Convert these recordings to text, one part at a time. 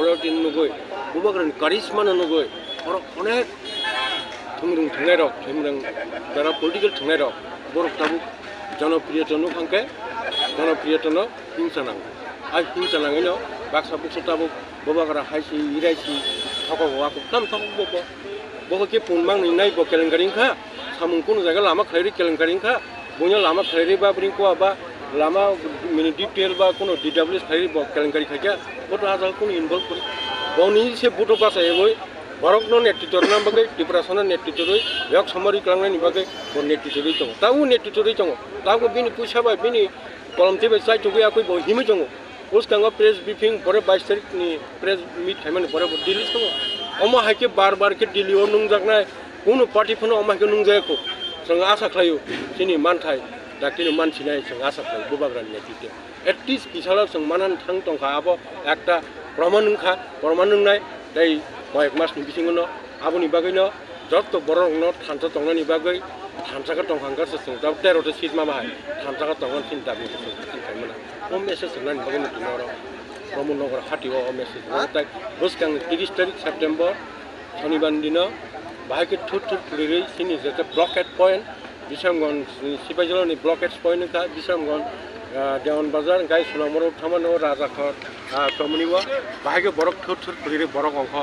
পৰিৱৰ্তন নগৈ বুবাগৰণ কাৰিশ্মানো নগৈ বৰ অনেক ধুমৰং থাই ৰ ধুমৰং যাৰা পলিটিকেল থাই ৰ বৰ তাবো জনপ্ৰিয়তনো সংকে জনপ্ৰিয়তনো হিংসা নাং আৰু হিংসা নাঙে ন বাক্সা বুকু তাবো বুবাগৰা হাইছি ইৰাইছি থকা কাম থকক বব বহকে পুনমাং মাং নাই কেলেংকাৰীংখা সামুং কোনো জেগা লামা খাইৰি কেলেংকাৰীংখা বুঞ্জ লামা খাইৰি বা বুলি কোৱা বা লামা মানে ডিপ টেল বা কোনো ডি ডাব্লিউ এছ খাইৰি কেলেংকাৰী খাইকা कुनै इन्भल्भ गाउने से बडो भाषा भारत न नेतृत्व नब्गे डिप्रेसन नेटृत्मरी बे नेटोरै दुःख त नेटृत्वरै दो त पैसाे जोकै बहिमै द प्रेस ब्रिफिङ परे 22 तारिख प्रेस मिट खाइमेन्ट दिल्ली दमा बार बारे दिल्ली न कुन पारिपन अमे जायको जा आशा जिनि म কিন্তু মানুষ নাই আসাই বুবাগ্রান নেতৃত্ব এত্রিশ বিশাল মানান থাং টংখা আব একটা প্রমাণংখা প্রমাণ নাই। তাই কয়েক মাস নিবিছিল আবুনি বাকি যত বড় থানসা টং নি বাকি থানসাকে টংখান তেরোতে সিট মামা হয় থানসাকে টংন তিন দাবি কম মেসেজ হাজার ব্রহ্মনগর হাতিও মেসেজ তাই বসকাং তিরিশ তারিখ সেপ্টেম্বর শনিবার দিন বাইকে থুর থুর থুড়ি সিনি যেতে ব্লক এট পয়েন্ট बिसामगन सिपाहिजलानि ब्लकेट पइन्ट का बिसामगन देवन बाजार गाय सुनामराव थामानो राजाखर कमनिवा बाहायके बरक थुर थुर खुलिरै बरक अंख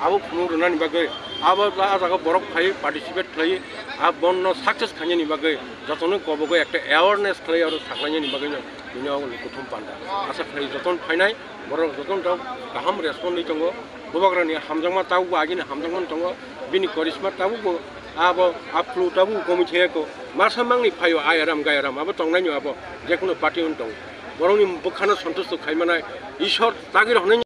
आबो खुनु रुनानि बागै आबो आजाखौ बरक फायो पार्टिसिपेट खालायो आ बन्न साक्सेस खालायनि बागै जतनो कबगै একটা एवारनेस खालायो आरो साख्लायनि बागैनो बिनि आगोल कुथुम पान्दा आसा खालायो जतन फायनाय बरक जतन दाव गाहाम रेसपन्ड दङ बुबाग्रानि हामजांमा तावबो आगिनि हामजांमा दङ बिनि करिश्मा तावबो abo aplu tabu komiche ko marsa mangni phayo ayaram gayaram abo tongnai nyu abo jekunu parti un tong borong ni bukhana santosh khaimana ishor tagir hone